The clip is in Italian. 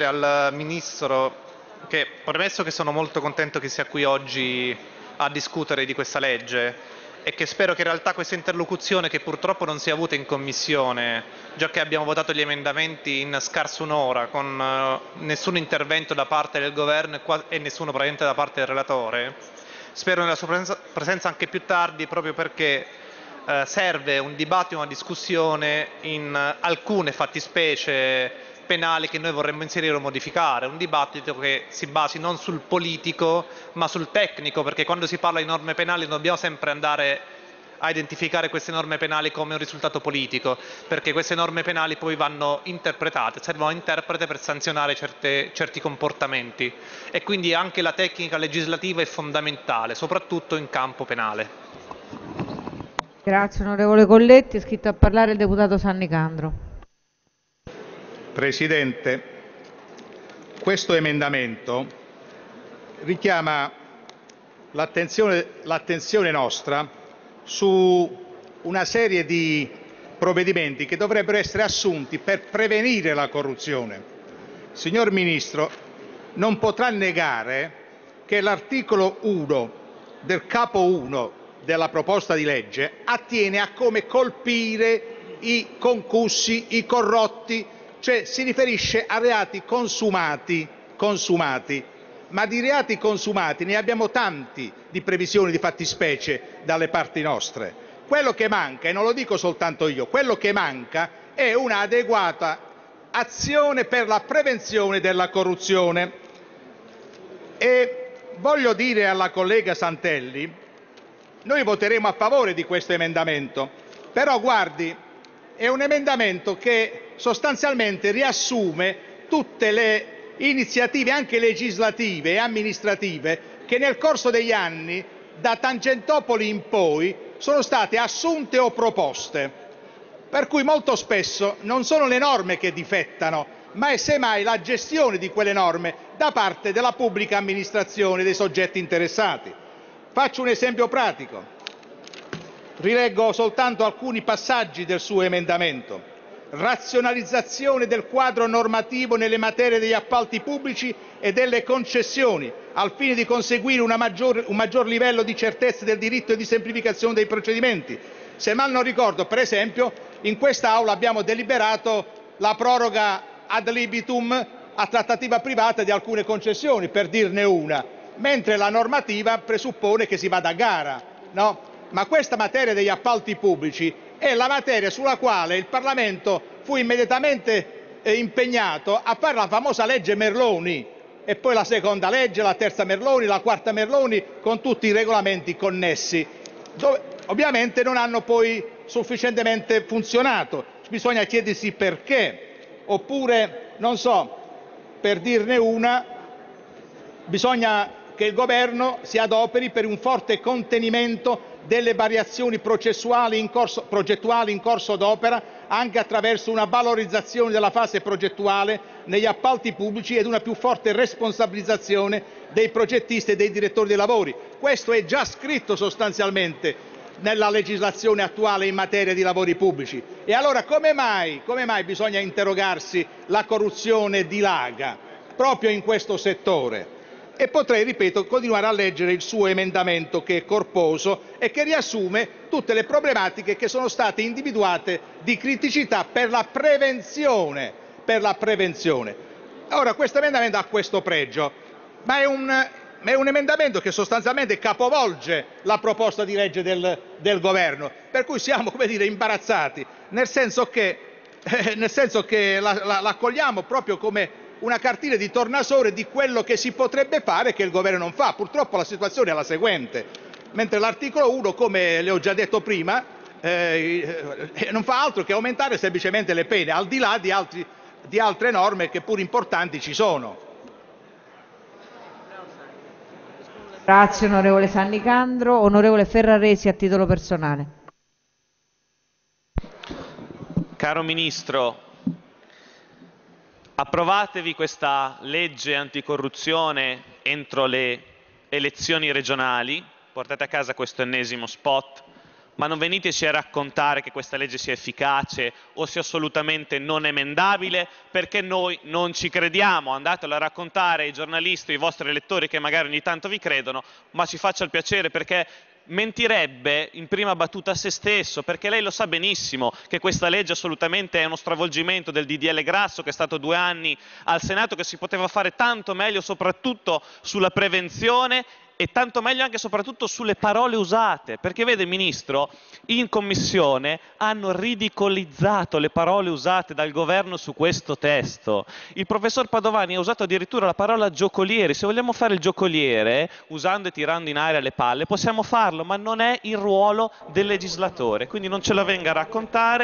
al Ministro che, premesso che sono molto contento che sia qui oggi a discutere di questa legge e che spero che in realtà questa interlocuzione, che purtroppo non si è avuta in Commissione, già che abbiamo votato gli emendamenti in scarso un'ora, con uh, nessun intervento da parte del Governo e, nessuno praticamente da parte del relatore, spero nella sua presenza anche più tardi proprio perché uh, serve un dibattito, una discussione in uh, alcune fattispecie penali che noi vorremmo inserire o modificare, un dibattito che si basi non sul politico ma sul tecnico, perché quando si parla di norme penali non dobbiamo sempre andare a identificare queste norme penali come un risultato politico, perché queste norme penali poi vanno interpretate, servono a interprete per sanzionare certe, certi comportamenti e quindi anche la tecnica legislativa è fondamentale, soprattutto in campo penale. Grazie onorevole Colletti, è scritto a parlare il deputato Sanni Candro. Presidente, questo emendamento richiama l'attenzione nostra su una serie di provvedimenti che dovrebbero essere assunti per prevenire la corruzione. Signor Ministro, non potrà negare che l'articolo 1 del capo 1 della proposta di legge attiene a come colpire i concussi, i corrotti, cioè si riferisce a reati consumati, consumati, ma di reati consumati ne abbiamo tanti di previsioni di fattispecie dalle parti nostre. Quello che manca, e non lo dico soltanto io, quello che manca è un'adeguata azione per la prevenzione della corruzione. E voglio dire alla collega Santelli, noi voteremo a favore di questo emendamento, però guardi, è un emendamento che sostanzialmente riassume tutte le iniziative anche legislative e amministrative che nel corso degli anni, da Tangentopoli in poi, sono state assunte o proposte. Per cui molto spesso non sono le norme che difettano, ma è semmai la gestione di quelle norme da parte della pubblica amministrazione e dei soggetti interessati. Faccio un esempio pratico. Rileggo soltanto alcuni passaggi del suo emendamento razionalizzazione del quadro normativo nelle materie degli appalti pubblici e delle concessioni, al fine di conseguire un maggior livello di certezza del diritto e di semplificazione dei procedimenti. Se mal non ricordo, per esempio, in quest'Aula abbiamo deliberato la proroga ad libitum a trattativa privata di alcune concessioni, per dirne una, mentre la normativa presuppone che si vada a gara. No? Ma questa materia degli appalti pubblici è la materia sulla quale il Parlamento fu immediatamente eh, impegnato a fare la famosa legge Merloni e poi la seconda legge, la terza Merloni, la quarta Merloni, con tutti i regolamenti connessi, dove ovviamente non hanno poi sufficientemente funzionato. Bisogna chiedersi perché, oppure, non so, per dirne una, bisogna che il Governo si adoperi per un forte contenimento delle variazioni progettuali in corso d'opera anche attraverso una valorizzazione della fase progettuale negli appalti pubblici ed una più forte responsabilizzazione dei progettisti e dei direttori dei lavori. Questo è già scritto sostanzialmente nella legislazione attuale in materia di lavori pubblici. E allora come mai, come mai bisogna interrogarsi la corruzione dilaga proprio in questo settore? E potrei, ripeto, continuare a leggere il suo emendamento che è corposo e che riassume tutte le problematiche che sono state individuate di criticità per la prevenzione. Per la prevenzione. Ora, questo emendamento ha questo pregio, ma è un, è un emendamento che sostanzialmente capovolge la proposta di legge del, del Governo, per cui siamo come dire, imbarazzati, nel senso che, eh, nel senso che la, la, l'accogliamo proprio come una cartina di tornasole di quello che si potrebbe fare e che il Governo non fa. Purtroppo la situazione è la seguente, mentre l'articolo 1, come le ho già detto prima, eh, eh, non fa altro che aumentare semplicemente le pene, al di là di, altri, di altre norme che pur importanti ci sono. Grazie onorevole Sannicandro. Onorevole Ferraresi a titolo personale. Caro Ministro, approvatevi questa legge anticorruzione entro le elezioni regionali, portate a casa questo ennesimo spot ma non veniteci a raccontare che questa legge sia efficace o sia assolutamente non emendabile, perché noi non ci crediamo. Andatelo a raccontare ai giornalisti, ai vostri elettori che magari ogni tanto vi credono, ma ci faccia il piacere perché mentirebbe in prima battuta a se stesso, perché lei lo sa benissimo che questa legge assolutamente è uno stravolgimento del DDL Grasso che è stato due anni al Senato, che si poteva fare tanto meglio soprattutto sulla prevenzione e tanto meglio anche e soprattutto sulle parole usate, perché vede Ministro, in commissione hanno ridicolizzato le parole usate dal governo su questo testo. Il professor Padovani ha usato addirittura la parola giocoliere, se vogliamo fare il giocoliere, usando e tirando in aria le palle, possiamo farlo, ma non è il ruolo del legislatore, quindi non ce la venga a raccontare.